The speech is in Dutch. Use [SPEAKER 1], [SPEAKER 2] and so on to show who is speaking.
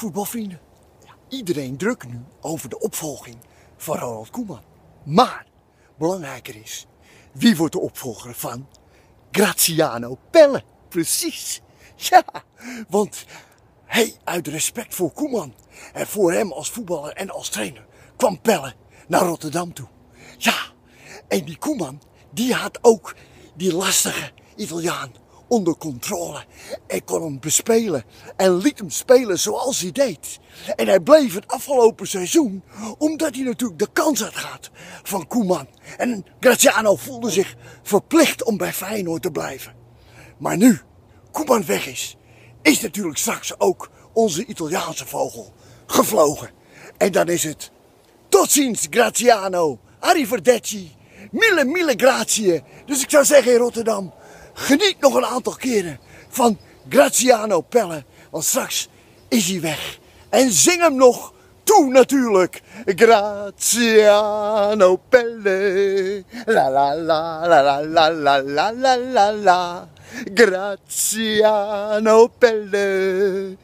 [SPEAKER 1] voetbalvrienden, iedereen drukt nu over de opvolging van Ronald Koeman. Maar belangrijker is, wie wordt de opvolger van Graziano Pelle? Precies. Ja, want hij uit respect voor Koeman en voor hem als voetballer en als trainer kwam Pelle naar Rotterdam toe. Ja, en die Koeman, die had ook die lastige Italiaan onder controle en kon hem bespelen en liet hem spelen zoals hij deed. En hij bleef het afgelopen seizoen omdat hij natuurlijk de kans had gehad van Koeman. En Graziano voelde zich verplicht om bij Feyenoord te blijven. Maar nu Koeman weg is, is natuurlijk straks ook onze Italiaanse vogel gevlogen. En dan is het tot ziens Graziano, arrivederci, mille mille grazie. Dus ik zou zeggen in Rotterdam, geniet nog een aantal keren van Graziano Pelle, want straks is hij weg. En zing hem nog toe natuurlijk. Graziano Pelle, la la la la la la la la la la. Graziano Pelle.